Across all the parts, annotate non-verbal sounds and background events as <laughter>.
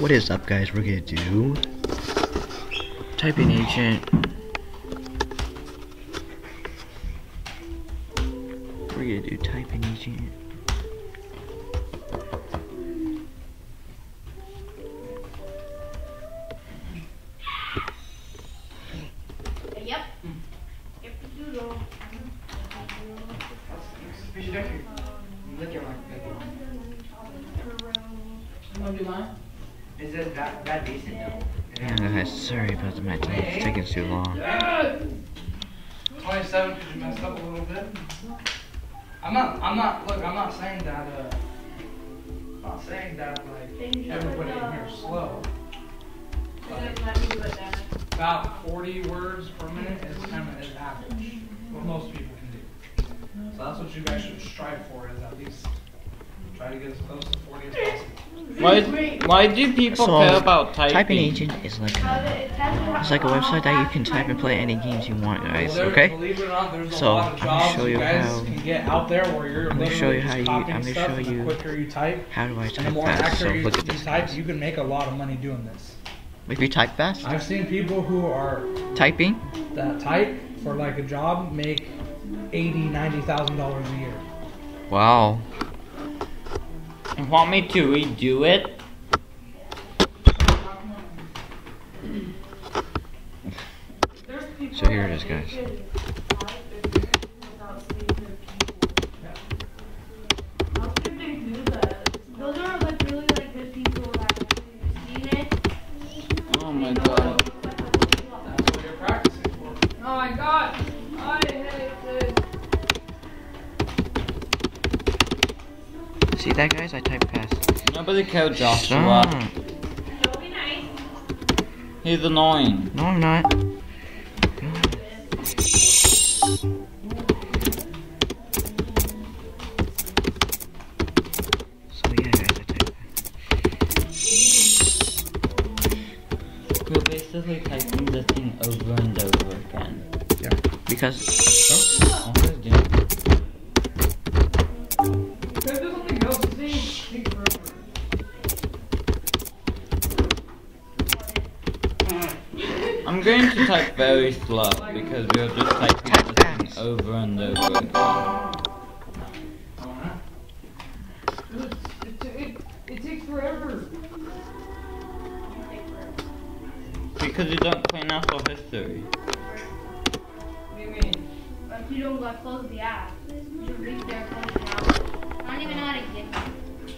What is up, guys? We're gonna do typing agent. We're gonna do typing agent. Yep. Yep, doodle. Is it that, that decent though? Yeah, guys, sorry about the my time. It's taking too long. 27 because you messed up a little bit. I'm not, I'm not, look, I'm not saying that, uh, I'm not saying that, like, everybody in here is slow. But about 40 words per minute is kind of is average, what most people can do. So that's what you guys should strive for, is at least try to get as close to 40 as possible. Why, why do people So, care about typing? Typing agent is like a, it's like a website that you can type and play any games you want, guys. Okay? Believe not, there's So, a lot of I'm gonna jobs show you you guys how- can get out there where you're I'm gonna show literally you how just you- I'm gonna show you quicker you type, How do I and the type more fast? So you, look at this. type, you can make a lot of money doing this. If you type fast, I've seen people who are typing, that type for like a job make eighty, ninety thousand dollars a year. wow. You want me to redo it? So here it is, guys. Those are like really like good people that have seen it. Oh my god. That's what you're practicing for. Oh my god. I hate this. See that, guys? I type fast. Nobody killed Joshua. Stop. Don't be nice. He's annoying. No, I'm not. So yeah, guys, I type fast. You're basically typing the thing over and over again. Yeah. Because Always type very slow because we're just typing thing over and over again. It, it, it takes forever. Because you don't up your history. What do you mean? If you don't like close the app, you reach there close the app. I don't even know how to get it.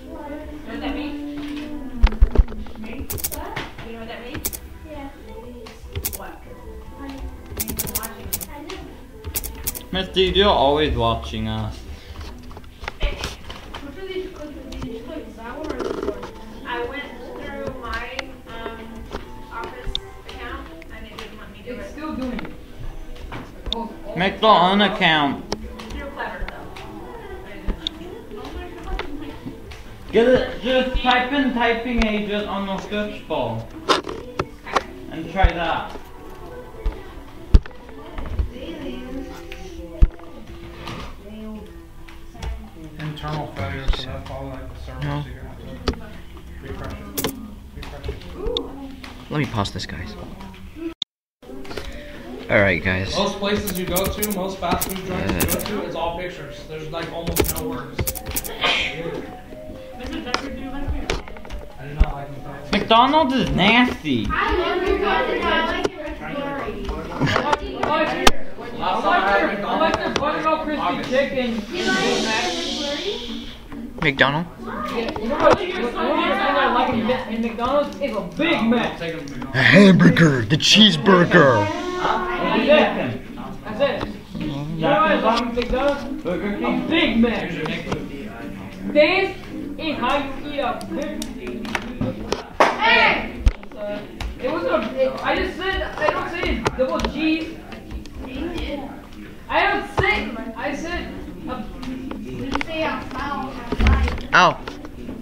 What does that mean? Me? What? You know what that means? Doing it. It goes all Make your own account. You're. Get it, just type in typing agent on the search bar. And try that. Internal failure, so that's all like the server, No. so you're gonna have to refresh it. Refresh it. let me pause this, guys. All right, guys. Most places you go to, most fast food joints you go to, it's all pictures. There's like almost no words. I do not like McDonald's. McDonald's is nasty. <laughs> I love your content. I like your story. Last time I had McDonald's. Buttermilk crispy August. chicken. You like McDonald. You know what? You know what I like in, Ma- in McDonald's? It's a Big Mac. A hamburger, the cheeseburger. That's it. That's it. You know what I like in McDonald's? A Big Mac. Usually make food. This is how you eat a Big Hey! Uh, It was a. It, I just said. I don't say double cheese. I don't say. I said. A, You say I'm foul, I'm fine. Ow.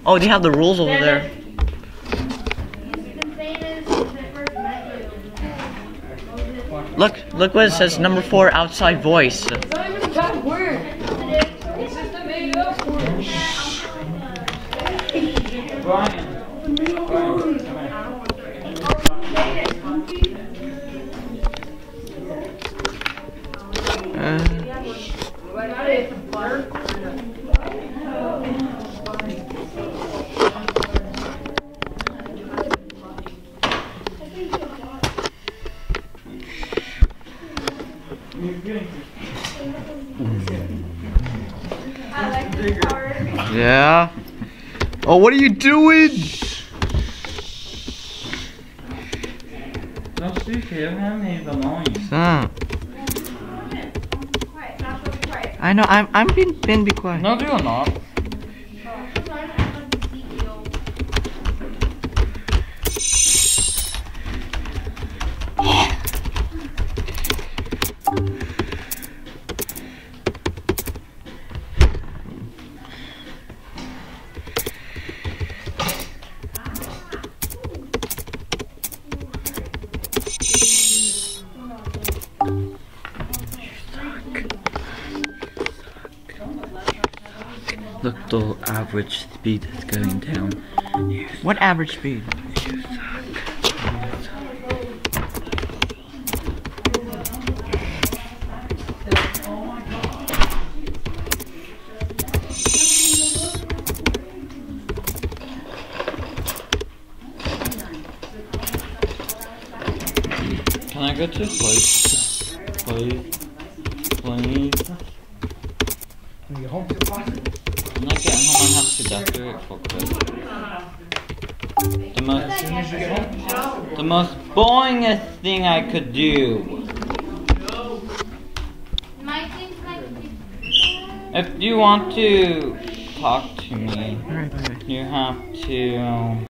Oh, they have the rules over there. You can say this is the first method. Look, look what it says. Number four, outside voice. Yeah. Oh, what are you doing? Nå stykker jeg henne i bananen. Stop. Quiet. Not supposed to be quiet. I know. I'm. I'm being. Being be quiet. No, you're not. Oh, Look, the average speed is going down. What average speed? Can I go to please? Please? Please? When you get home, feel to decorate. The most, the most boringest thing I could do. If you want to talk to me, you have to